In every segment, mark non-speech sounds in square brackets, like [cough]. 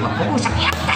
Buset ya tembak kali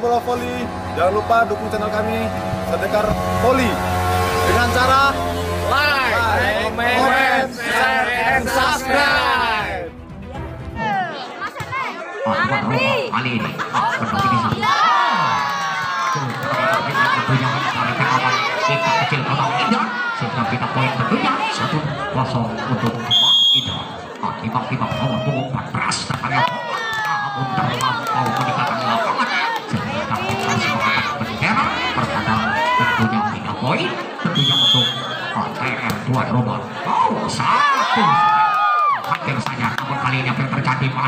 bola voli, jangan lupa dukung channel kami Sedekar Voli dengan cara like, comment, share, and subscribe. Oh, oh, oh, kita kecil sehingga kita poin tentunya satu kosong untuk indah ah, tiba-tiba nomor punggung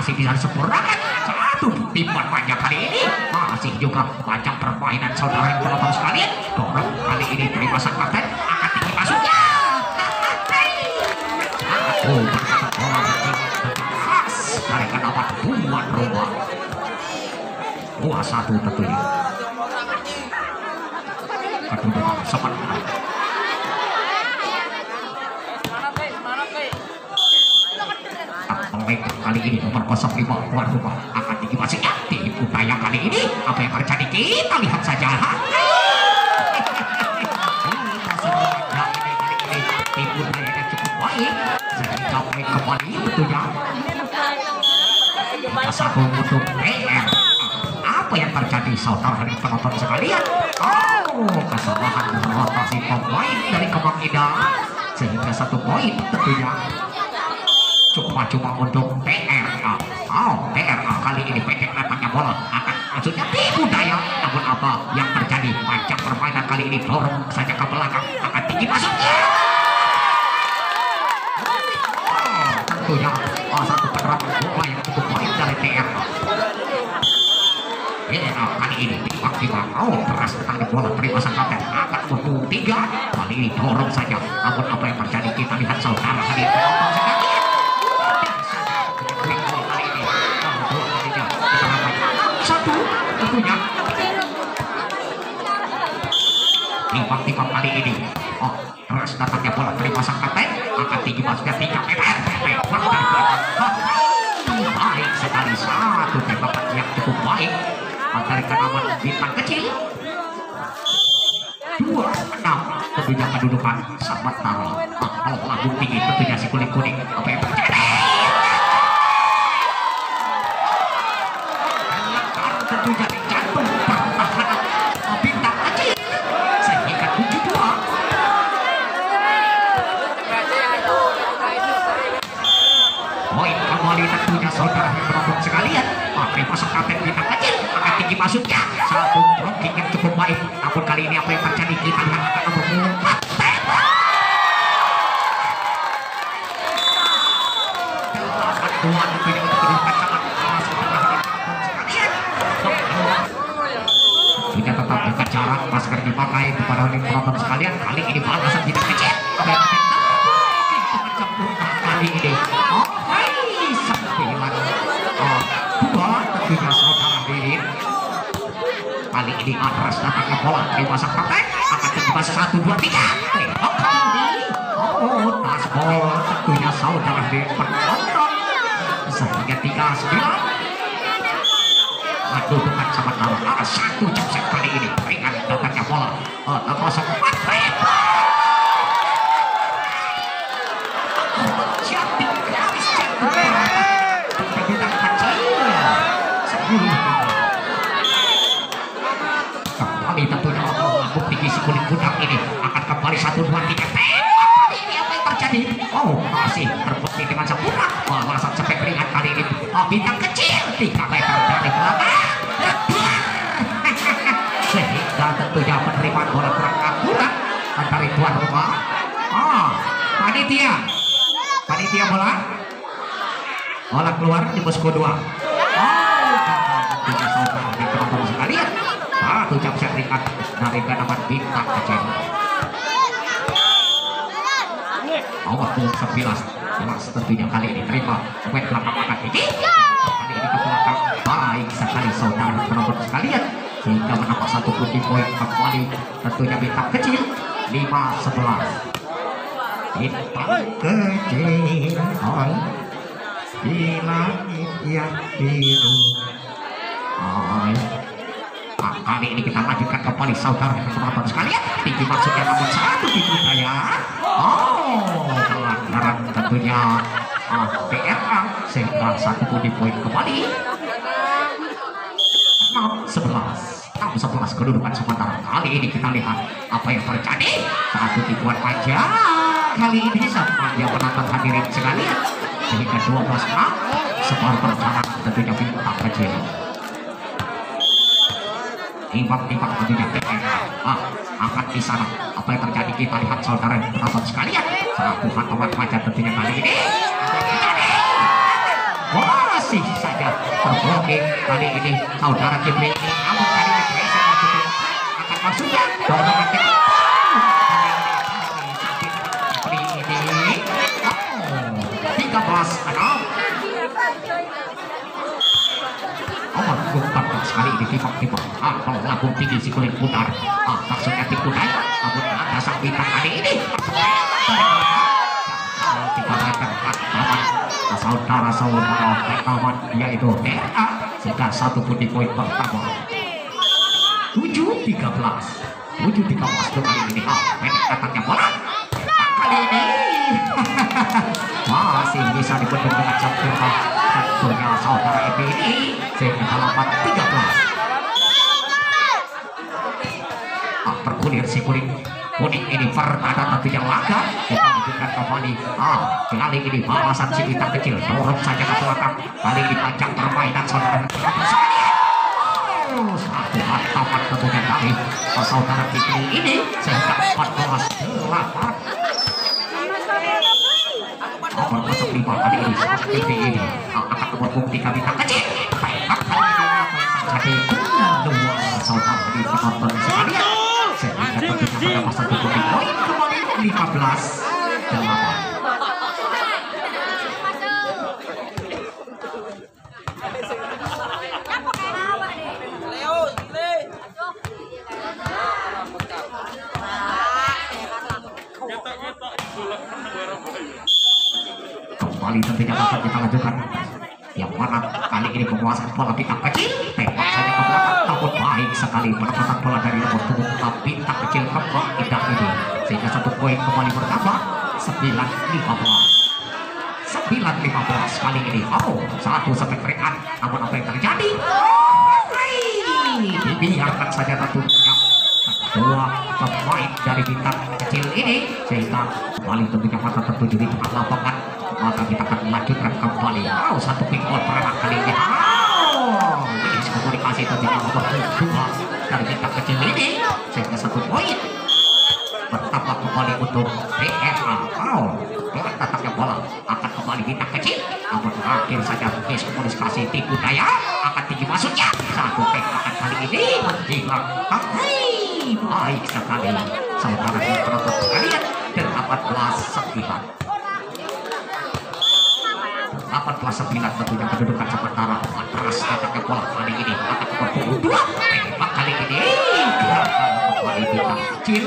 masih bisa disempurnakan satu timbal banyak kali ini. Masih juga banyak permainan saudara yang penonton sekalian dorong kali ini terima sang kapten. Akan tinggi masuknya aku berkata khas mereka dapat tuan rumah. Dua satu tentunya kedudukan sementara Baik, kali ini nomor 05 rumah akan tinggi masuknya di upaya kali ini. Apa yang terjadi kita lihat saja. [laughs] Apa yang terjadi saudara dan penonton sekalian? Oh kesalahan rotasi pemain dari Kemang Indah sehingga satu poin tentunya. Cuma-cuma untuk PRA. Oh, PRA kali ini pendek letaknya bola akan maksudnya tipu daya. Namun apa yang terjadi? Macam permainan kali ini dorong saja ke belakang akan tinggi masuknya. Oh, tentunya oh, satu penerapan bola yang cukup baik dari PRA. PRA kali ini tiba-tiba oh keras sekali bola terima sang kapten akan berpuluh tiga kali ini dorong saja namun apa tinggi tentunya si kuning kuning. Bintang kecil Sepuluh Kembali tentunya bukti gizi kulit kuning ini. Akan kembali satu dua tiga ini apa yang terjadi? Oh masih terbukti dengan sempurna. Balasan cepet ringan kali ini. Oh, bintang kecil. Tiga meter rumah. Oh, panitia. Panitia bola. Bola keluar di posko dua. Oh penonton sekalian satu jam set ringkat. Dari ganaman bintang kecil nomor 19 jelas tentunya kali ini. Terima. Pemain belakang akan ini kali ini ke belakang. Baik sekali saudara penonton sekalian. Sehingga menambah satu putih poin kembali. Tentunya bintang kecil 5 11 Bintang kecil oi, di langit yang biru oi. Nah, kali ini kita lanjutkan kembali saudara. Penonton sekalian tinggi maksudnya nomor satu di budaya oh pelanggaran tentunya. Ah, PRA sehingga satu pun di poin kembali. 6 11 6 11 kedudukan sementara kali ini. Kita lihat apa yang terjadi. Satu tipuan aja. Kali ini sama yang penonton hadirin sekalian? Sehingga 12 6 skor perjalanan tentunya bintang kecil. Timbang-timbang tentunya PNA ah, akan di sana. Apa yang terjadi? Kita lihat saudara yang penonton sekalian. Satu hantaman wajah tentunya kali ini. Masih saja terblokir kali ini saudara Kipli ini namun kali ini Grayson maksudnya akan maksudnya ke Kipli ini oh, 13 enam Nomor 14 kali ini ah, tinggi si kulit putar ah, maksudnya tikudai namun ada sang bintang kali ini tiga meter saudara-saudara taman yaitu TRA sehingga satu pun di poin pertama. 7 13 7 13 tuh kali ini. Ah, pendek datangnya bola kali ini. [laughs] Masih bisa dibendung dengan sempurna tentunya saudara Epi ini. Sehingga delapan 13 ah, bergulir si kuning. Kuning ini pertanda tentunya laga kita lanjutkan kembali ah kali ini balasan si bintang kecil. Dorong saja ke belakang. Kali ini panjang permainan saudara hantaman tentunya dari saudara Fikri ini sehingga 14 delapan nomor 05 kali ini Fikri ini akan bukti kami tak kecil tembak kali ini apa yang terjadi dua saudara di penonton sekalian sehingga tentunya pada masa itu poin kembali 15 delapan kembali tentunya dapat kita lanjutkan yang mana? Kali ini penguasaan bola bintang kecil. Tembak saja ke belakang. Baik sekali. Penempatan bola dari nomor punggung enam bintang kecil. Kembang indah ini sehingga satu poin kembali bertambah. 9-15 9-15 kali ini. Oh satu peringkat. Namun apa yang terjadi? Dibiarkan saja tentunya dua pemain dari bintang kecil ini. Sehingga kembali tentunya mata tertuju di tengah lapangan maka kita akan melanjutkan kembali oh satu pick goal kali ini. Oh komunikasi tentunya nomor dua dari bintang kecil ini. Sehingga satu poin. Bertambah kembali untuk BMA oh tatapnya bola. Akan kembali bintang kecil. Namun akhir saja miskomunikasi tipu daya akan tinggi masuknya satu tembakan kali ini. Menjilat Hai, baik sekali. Saudara yang penonton sekalian 18 9 18 9 tentunya kedudukan sementara Matras datangnya bola. Kali ini akan berpuluh dua tembak kali ini. Kembali bintang kecil.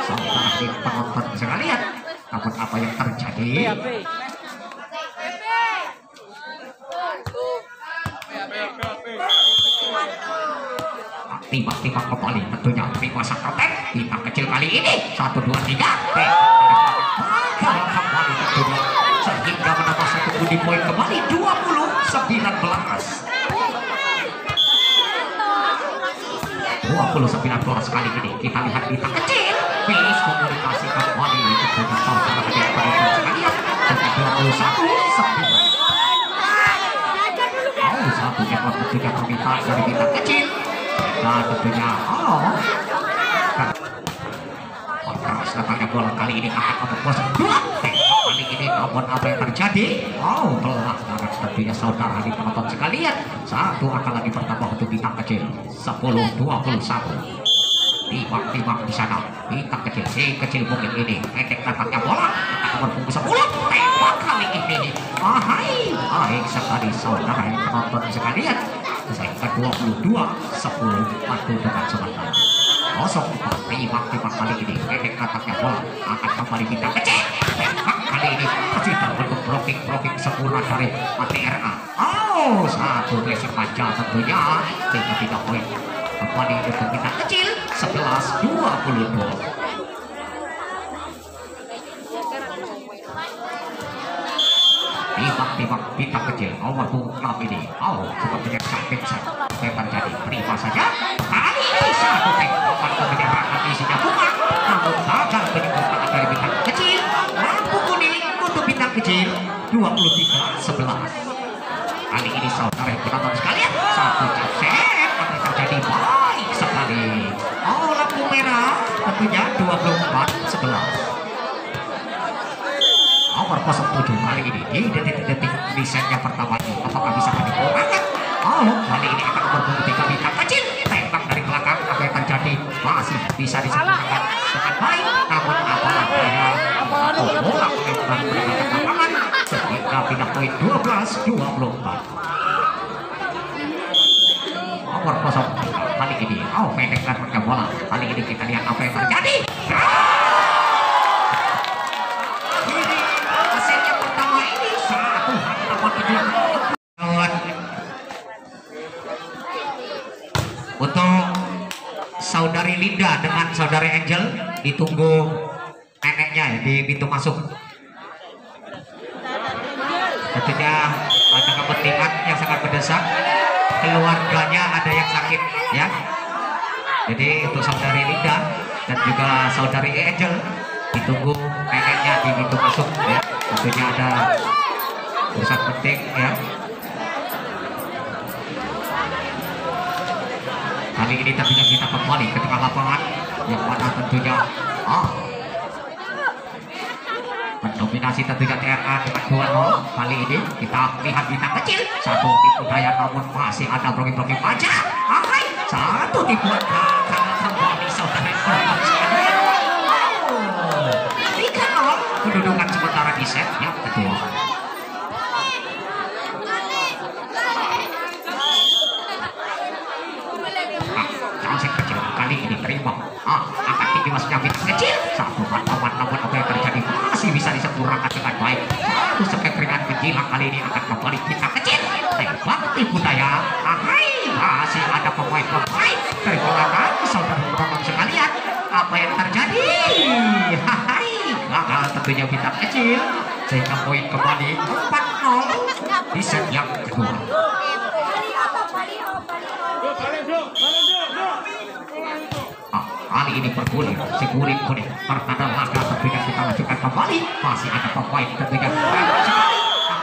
Saudara di penonton sekalian namun apa yang terjadi. Tiba-tiba kembali. Tentunya Prima Sakrotek bintang kecil kali ini. Satu dua tiga. Kembali tentunya sehingga menambah satu budi poin kembali 20 19 29 kali ini. Kita lihat bintang kecil. Finish komunikasi kembali tentunya saudara hadirin penonton sekalian jadi 21 9 Oh, satu ekor tentunya permintaan dari bintang kecil. Dan tentunya oh. Kontras datangnya bola kali ini. Akan membos dua kali ini namun apa yang terjadi? Oh tentunya saudara di penonton sekalian. Satu akan lagi bertambah untuk bintang kecil. 10 21 timbang-timbang di sana bintang kecil. Si kecil mungkin ini pendek datangnya bola. Akan berpunggu 10 tembak kali ini. Wahai baik sekali saudara yang penonton sekalian. Sehingga 22 10 waktu dengan sementara kosong timbang-timbang kali ini pendek datangnya bola. Akan kembali bintang kecil ini masih terbentuk blocking-blocking sempurna dari ATRA oh satu blessing panjang tentunya sehingga tiga poin kembali untuk bintang kecil 11 22 timbang-timbang bintang kecil nomor punggung enam ini oh sepertinya sakit yang terjadi terima saja kali satu tembakan kebenaran isinya kecil 23 11 kali ini saudara yang penonton sekalian satu jam set apa yang terjadi baik sekali. Oh lampu merah tentunya 24 11 nomor 07 kali ini. Di detik-detik di set yang pertama ini. Apakah bisa dikurangan oh kali ini akan berbunuh tiga bintang kecil. Tembak dari belakang apa yang terjadi? Masih bisa disempurnakan dengan baik. Namun apalah daya atau bola menembak menembak lapangan poin 12 24 nomor 03 kali ini? Oh pendek dan pakai bola. Kali ini kita lihat apa yang terjadi. Pertama ini. Satu untuk saudari Linda dengan saudari Angel ditunggu neneknya ya, di pintu masuk tentunya ada kepentingan yang sangat mendesak keluarganya ada yang sakit ya. Jadi untuk saudari Linda dan juga saudari Angel. Ditunggu neneknya di pintu masuk ya. Tentunya ada urusan penting ya. Kali ini tentunya kita kembali ke tengah lapangan. Yang mana tentunya ah mendominasi tentunya TRA dengan 2-0 kali ini kita lihat bintang kecil. Satu tipu daya namun masih ada blocking-blocking baca Hai, satu tipuan gagal kembali saudara. Oh, 3-0 kedudukan sementara di set yang kedua kali ini akan kembali kita kecil. Tembak tipu daya. Ahai masih ada pemain-pemain. Kehilangan saudara-saudara sekalian. Apa yang terjadi? Ahai gagal tentunya kita kecil. Sehingga poin kembali 4-0 di set yang kedua. Ah, kali ini bergulir si kulit kulit bertanda laga tentunya kita lanjutkan kembali. Masih ada pemain tentunya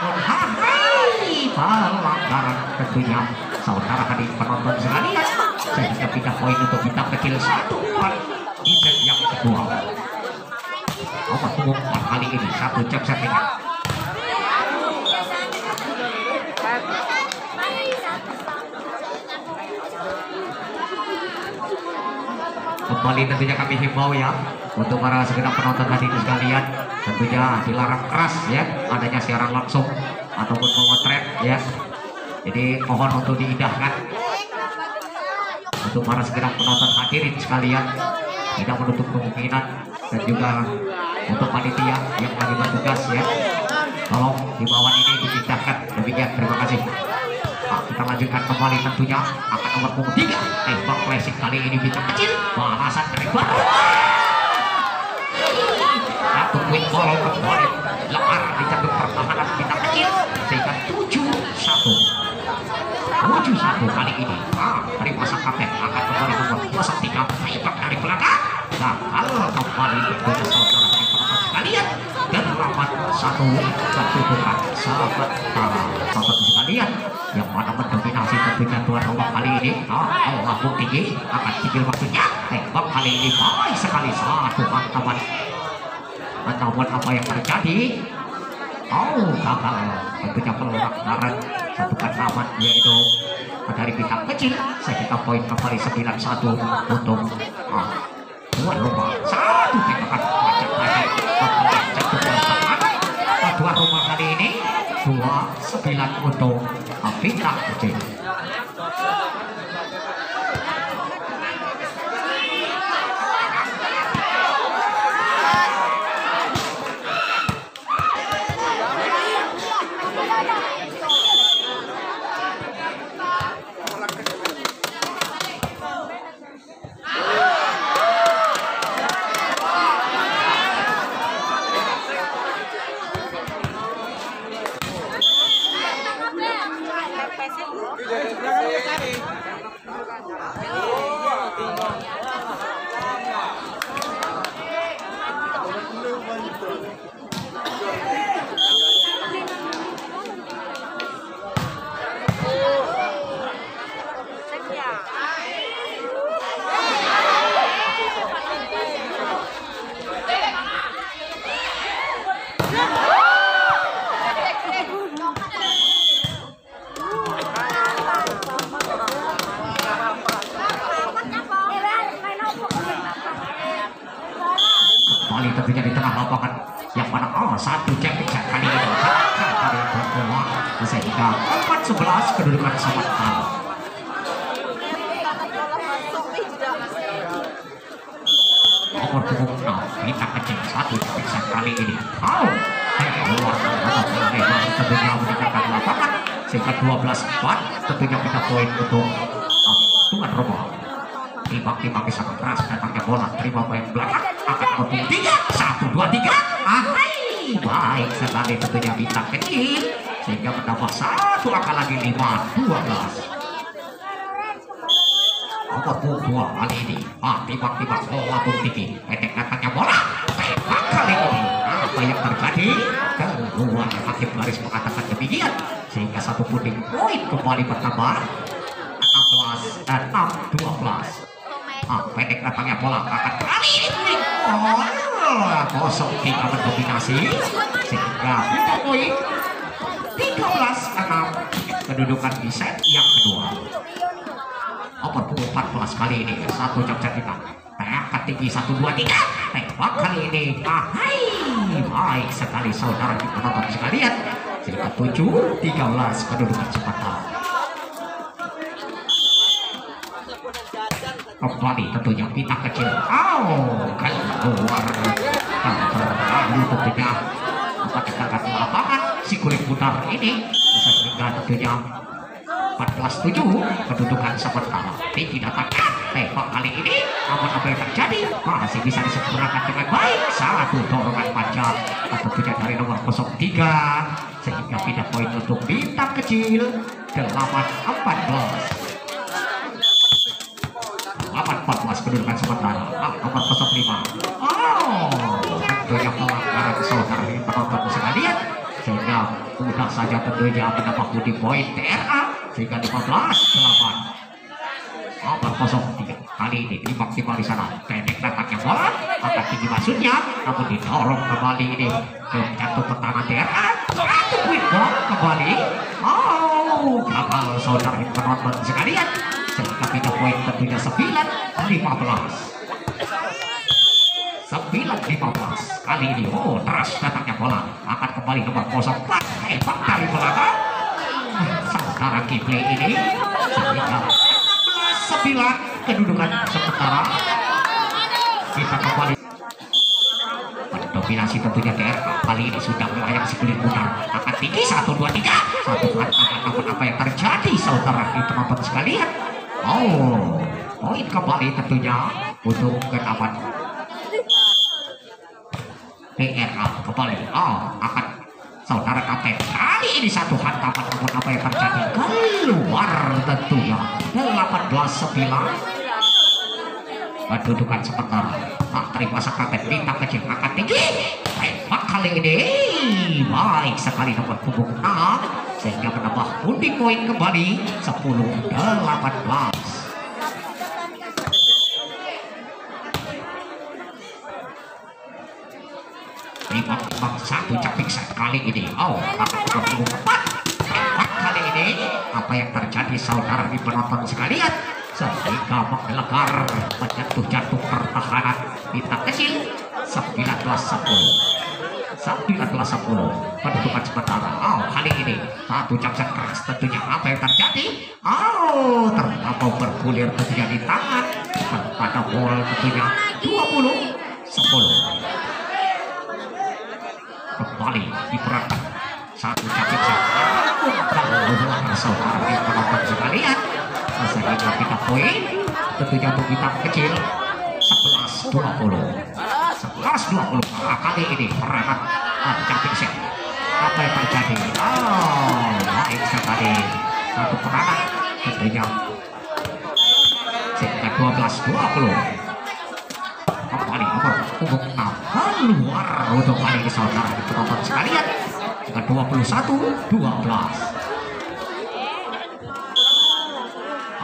hai pelanggaran tentunya saudara hadir penonton sekalian sehingga pindah poin untuk bintang kecil satu empat di set yang kedua nomor punggung empat kali ini satu jam settingan kembali tentunya kami himbau ya untuk para segenap penonton hadirin sekalian tentunya dilarang keras ya adanya siaran langsung ataupun memotret ya. Jadi mohon untuk diindahkan. Untuk para segenap penonton hadirin sekalian tidak menutup kemungkinan dan juga untuk panitia yang lagi bertugas ya. Tolong himbauan ini diindahkan demikian terima kasih. Nah, kita lanjutkan kembali. Tentunya akan nomor punggung tiga. Tembak klasik kali ini kita kecil. Balasan dari baru satu quick ball kembali lemar di jantung pertahanan kita kecil sehingga tujuh satu tujuh satu kali ini ah dari masa kapten akan kembali dua tiga tembak dari belakang gagal kembali tentunya saudara dari penonton sekalian dan rapat satu kedudukan sahabat sahabat sekalian yang mana mendominasi tentunya tuan rumah kali ini oh, oh lambung tinggi akan tinggi maksudnya tembak kali ini baik sekali satu hantaman namun apa yang terjadi? Oh gagal. Tentunya pelanggaran satu hantaman yaitu dari pihak kecil. Sehingga poin kembali 9-1 untuk oh, tuan rumah satu tembakan pajak-pajak jatuh pertahanan tuan rumah kali ini dua sembilan untuk bintang kecil kembali tentunya di tengah lapangan yang mana oh satu cek cek kali ini kali berbola sehingga 4-11 kedudukan sama. Nomor punggung 6 kita kecil. Satu cek kali ini. Oh keluar lebar tentunya meningkatkan lapangan sehingga 12-4 tentunya kita poin untuk oh, tuan rumah timbang-timbang sangat keras datangnya bola. Terima poin belakang. Akan berpung tiga. Satu dua tiga. Ahai baik sekali. Tentunya bintang kecil sehingga mendapat satu angka lagi lima dua belas. Punggung dua kali ini? Ah timbang-timbang bola tinggi. Pendek datangnya bola. Tembak kali ini. Apa yang terjadi? Keluar hakim garis mengatakan demikian. Sehingga satu puting poin kembali bertambah. 16 dan 6 12 Ah, pendek datangnya bola. Akan kali ini. Oh, kosong tiga mendominasi. Sehingga kita poin 13 enam kedudukan di set yang kedua. Nomor punggung 14 kali ini. Satu jam kita. Tembak satu dua tiga. Tembak kali ini. Ahai baik sekali saudara kita nonton. Sekalian sehingga 7 13 kedudukan sementara kembali tentunya kita kecil. Oh keluar. Terlalu tentunya. Kita katakan lapangan si kulit putar ini. Bisa sehingga tentunya 14-7 kedudukan sementara tinggi datangnya tembak kali ini namun apa yang terjadi? Masih bisa disempurnakan dengan baik. Satu dorongan panjang. Tentunya dari nomor 03 sehingga pindah poin untuk bintang kecil. 8 14 8-14 kedudukan sementara ah, nomor 05 oh tentunya pelanggaran saudara. Penonton sekalian sehingga mudah saja tentunya mendapat budi poin TRA sehingga 15 8 nomor 03 kali ini dimaksimal di sana. Pendek datangnya bola akan tinggi maksudnya namun didorong kembali ini. Ke jatuh pertahanan TRA satu quick ball kembali. Oh gagal saudara penonton sekalian. Sehingga pindah poin tentunya 9 15 9-15 kali ini oh terus datangnya bola. Akan kembali nomor 04 hebat dari belakang. Saudara Kipli ini. Sehingga 9 kedudukan sementara. Kita kembali. Dominasi tentunya TR kali ini sudah melayang sekulit putar. Akan tinggi 1 2 3 satu akan apa yang terjadi saudara penonton sekalian? Oh poin kembali tentunya untuk kedapat PRA kembali. Oh akan saudara kapten kali ini satu hantaman namun apa yang terjadi? Keluar tentunya 18 9 kedudukan sementara tak terima kapten. Bintang kecil akan tinggi. Tembak kali ini. Baik sekali dapat punggung 6 sehingga menambah pundi poin kembali. 10 lima empat satu capik kali ini. Oh empat empat kali ini. Apa yang terjadi saudara di penonton sekalian? Sehingga menggelegar menjatuh jatuh pertahanan bintang kecil. 19 10 19 10 pendudukan sementara. Oh kali ini. Satu jam keras tentunya apa yang terjadi? Oh terlampau bergulir tentunya di tangan. Pada bola tentunya 20 10 kembali diperankan satu yang penonton sekalian sehingga kita poin tentunya untuk kita kecil 11 20 11 20 nah, kali ini peranan ah, capek set apa yang terjadi oh baik sekali satu peranan tentunya sehingga 12 20 kembali nomor punggung 6 keluar untuk kali saudara. Penonton sekalian. Dengan 21 12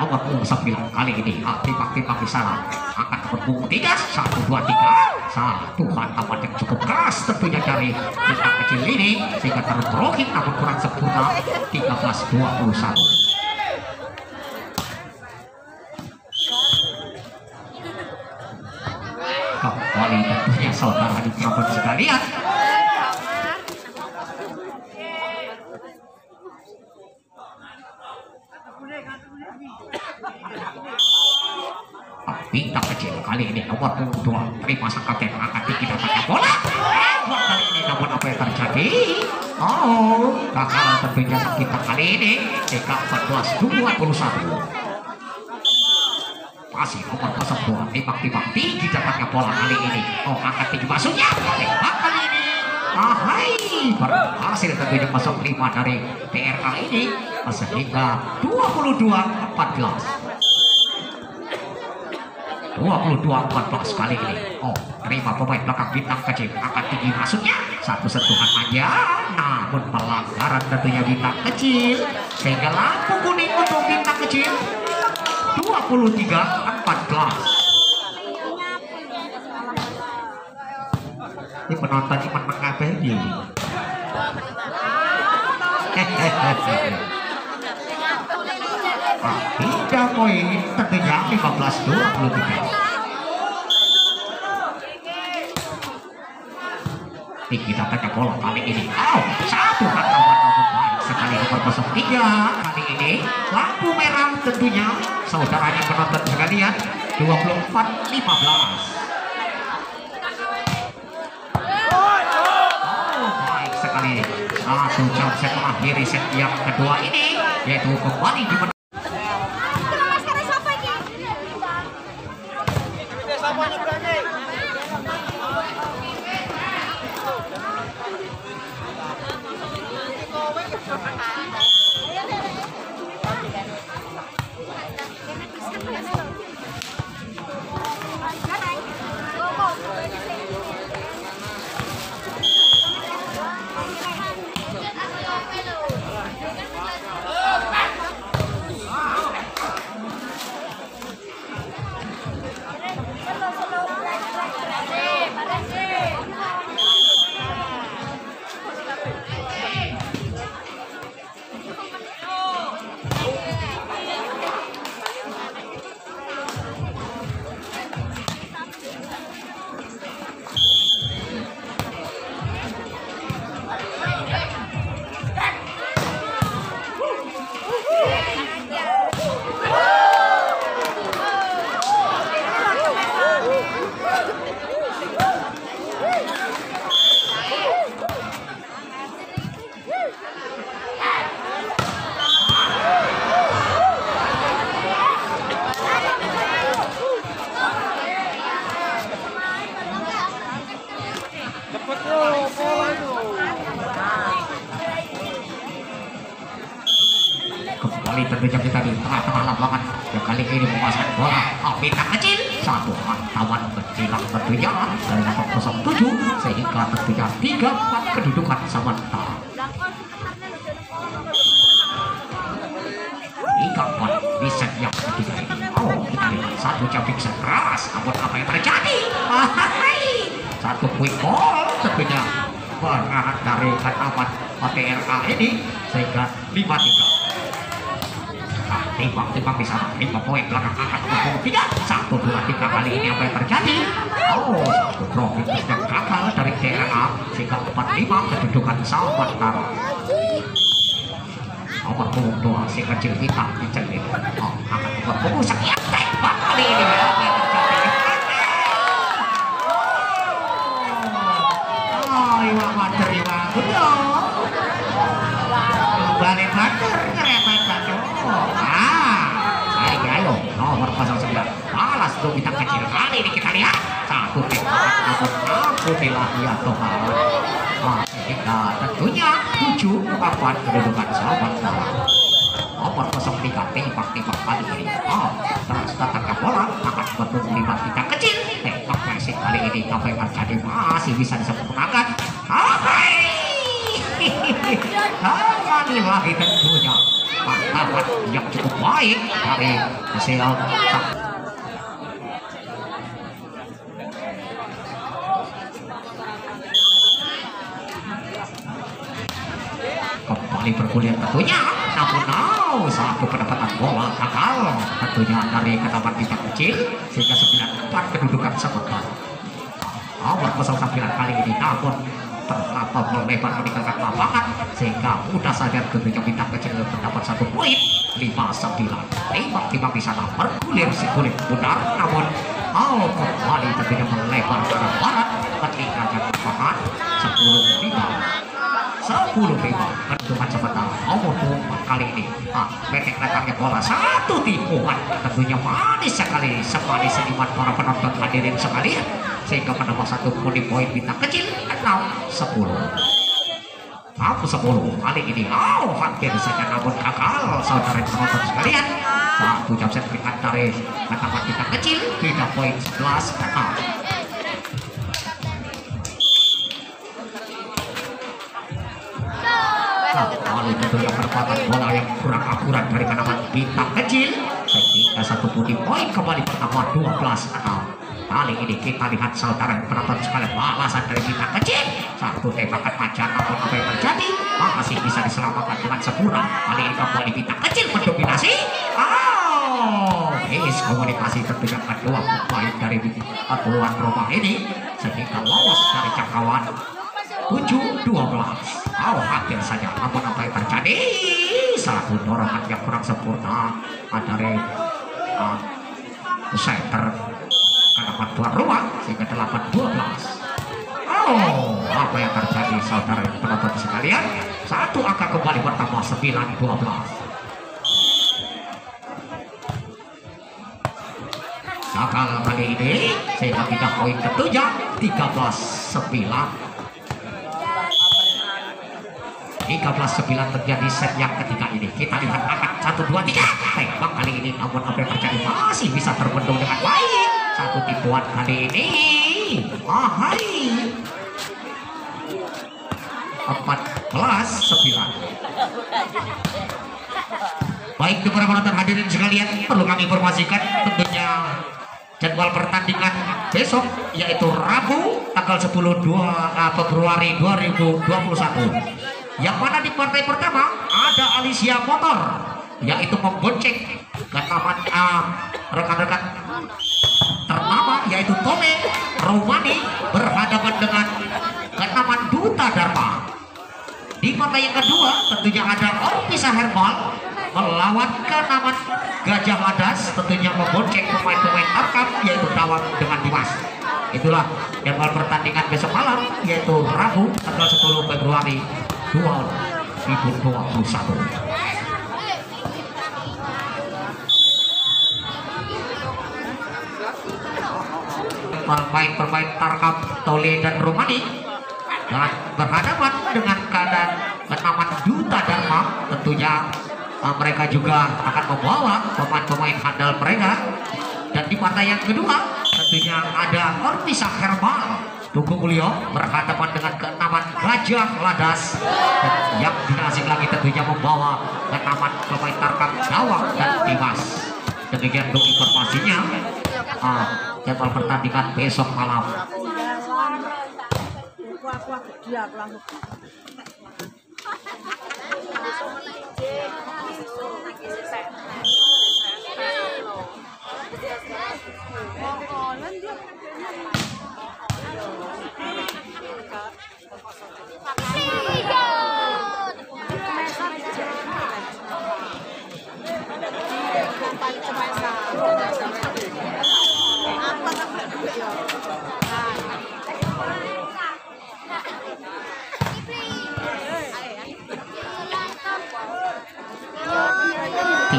nomor punggung 9 kali ini. Ah, timbang-timbang di sana. Akan berpunggung 3 1 2 3 satu hantaman yang cukup keras tentunya dari bintang kecil ini. Sehingga terbrocking namun kurang sempurna. 13 21 kembali tentunya saudara di penonton sekalian. Bintang kecil kali ini punggung dua terima sang kapten akan tinggi dapatnya bola. Buat kali ini namun apa yang terjadi? Oh gagal tentunya kita kali ini TK 14 21 masih nomor 02 timbang-timbang tinggi dapatnya bola kali ini. Oh angkat tinggi masuknya tembak kali ini. Ahai berhasil tentunya masuk lima dari TRA ini. Sehingga 22 14 22 14 kali ini. Oh terima pemain belakang bintang kecil. Angkat tinggi masuknya satu sentuhan aja. Namun pelanggaran tentunya bintang kecil. Sehingga lampu kuning untuk bintang kecil 23 14 ini penonton cuma mengabdi ah, tiga poin tentunya 15 23 tinggi datangnya bola kali ini. Oh satu kata sekali nomor 03 kali ini. Lampu merah tentunya. Saudaranya penonton sekalian 24 15 oh baik sekali. Satu jam setelah diri set yang kedua ini yaitu kembali di kedudukan sementara nomor punggung si kecil hitam oh akan nomor punggung sekian tembak kali ini apa yang terjadi oh iwa mater iwa betul balik mater ngerepet baca ah saya ayo nomor 09 balas untuk bintang kecil kali ini kita lihat satu tembakan namun alhamdulillah ya Tuhan ah, sehingga tentunya tujuh papan kedudukan sahabat nomor 03 tembak-tembak kali ini oh terus ke bola akan bertemu lima bintang kecil. Tembak Persik kali ini yang terjadi masih bisa disempurnakan hai! [laughs] Alhamdulillah tentunya. Pantangan yang cukup baik dari hasil kembali bergulir tentunya. Namun now satu pendapatan bola gagal. Tentunya dari ketapan bintang kecil sehingga 94 kedudukan sementara nomor 09 kali ini namun terlampau melebar meninggalkan lapangan sehingga mudah saja tentunya bintang kecil mendapat satu poin. 59 timbang-timbang di sana bergulir si kulit benar namun oh kembali tentunya melebar ke arah barat. Meninggalkan lapangan 10 5 sepuluh lima kedudukan sementara nomor kali ini. Ah pendek datangnya bola. Satu tipuan tentunya manis sekali. Semanis seniman para penonton. Hadirin sekalian. Sehingga menambah satu poin poin bintang kecil. Enam sepuluh. Aku sepuluh. Kali ini. Oh hampir saja namun gagal. Saudara penonton sekalian. Satu jam set peringkat dari katakan bintang kecil. Tiga poin sebelas. Enam lalu tentunya perempatan bola yang kurang akurat dari kanaman bintang kecil. Sehingga satu putih poin kembali pertama 12 enam kali ini kita lihat saudara penonton sekalian balasan dari bintang kecil. Satu tembakan macan namun apa yang terjadi? Masih bisa diselamatkan dengan sempurna? Kali ini kembali bintang kecil mendominasi. Oh is komunikasi tentunya kedua pemain dari tuan rumah ini. Sehingga lolos dari jangkauan 7 12 Oh, hampir saja apa apa yang terjadi satu dorongan yang kurang sempurna. Ada uh, center ke depan ruang rumah sehingga 8-12 oh apa yang terjadi saudara penonton sekalian? Satu angka kembali bertambah 9-12 gagal kali ini sehingga kita poin ketujuh 13 9 13-9 terjadi set yang ketiga ini. Kita lihat angkat 1, 2, 3 tembak kali ini namun apa terjadi masih bisa terbendung dengan baik. Satu tipuan kali ini. Ahai 14 9 baik para penonton hadirin sekalian perlu kami informasikan tentunya jadwal pertandingan besok yaitu Rabu tanggal 10 2 uh, Februari 2021 yang mana di partai pertama ada Alicia Motor yaitu membonceng kenaman uh, rekan-rekan ternama yaitu Tome Romani berhadapan dengan kenaman Duta Dharma. Di partai yang kedua tentunya ada Orpisa Herbal melawan kenaman Gajah Ladas tentunya membonceng pemain-pemain Arkam yaitu Dawang dengan Dimas. Itulah jadwal pertandingan besok malam yaitu Rabu tanggal 10 Februari 2021 pemain-pemain Tarkam, Tole dan Romani dan berhadapan dengan keadaan kenaman Duta Dharma. Tentunya uh, mereka juga akan membawa pemain-pemain handal mereka. Dan di partai yang kedua tentunya ada Orpisa Herbal Tugu Mulyo berhadapan dengan keenaman Gajah Ladas. Yang tidak lagi tentunya membawa keenaman pemain Tarkam Dawang dan Dimas. Demikian untuk informasinya. Uh, jadwal pertandingan besok malam Terima kasih.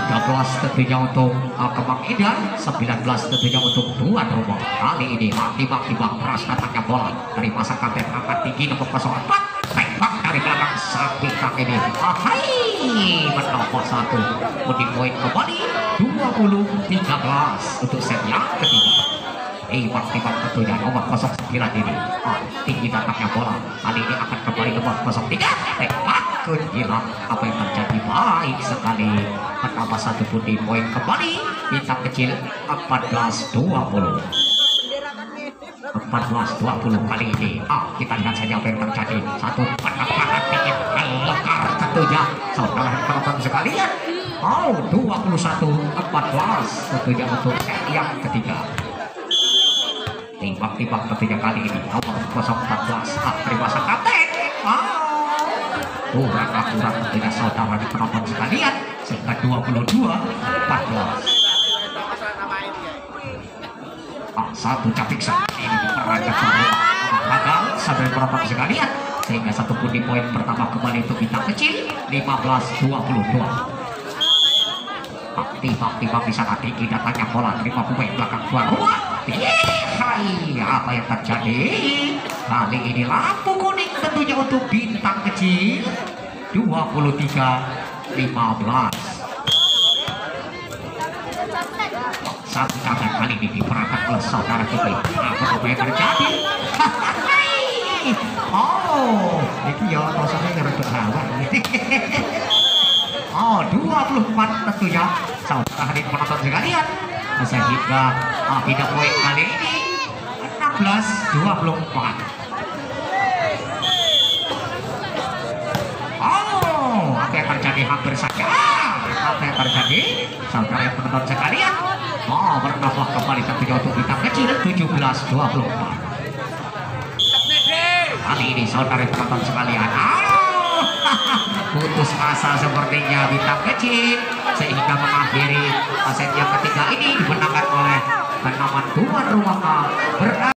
13 tentunya untuk eh, uh, Kemang Indah 19 tentunya untuk Tuan Rumah kali ini mati-mati-mati keras datangnya bola dari masa dan angkat tinggi nomor 04 tembak dari belakang sapi kang ini. Ahai menopor satu. Menit poin kembali. 20 13 untuk set yang ketiga. Eh, Iwan Iwan tentunya nomor 09 ini. Ah, tinggi datangnya bola. Kali ini akan kembali nomor 03 tembak kehilang apa yang terjadi? Baik sekali. Menambah satu putih poin kembali? Bintang kecil 14 20 14-20 kali ini. Ah kita lihat saja apa yang terjadi. Satu penekangan ingin lekar tentunya saudara penonton sekalian oh 21 14 tentunya untuk set yang ketiga. Timbang-timbang tentunya kali ini. Nomor 014 ah terima kasih kapten. Ah kurang akurat tentunya saudara di penonton sekalian sehingga 22 14 Ah, satu capik seperti ini diperankan gagal sampai penonton sekalian sehingga satu pun di poin pertama kembali untuk bintang kecil 15 22 tiba-tiba bisa tinggi datangnya bola terima pemain belakang tuan rumah hai apa yang terjadi kali ini lampu tentunya untuk bintang kecil 23 15 satu kali kali ini diperankan oleh saudara kita. Apa yang terjadi? [laughs] Oh itu ya rasanya yang berhawa [laughs] oh 24 tentunya saudara hadir penonton sekalian. Sehingga ah, tidak poin kali ini. 16 24 oh apa yang terjadi hampir saja apa yang terjadi saudara yang penonton sekalian. Oh bernafas kembali tentunya untuk bintang kecil 17 24 kali ini saudara yang penonton sekalian. Oh, [laughs] putus asa sepertinya bintang kecil. Sehingga mengakhiri aset yang ketiga ini dimenangkan oleh penaman tuan rumah berada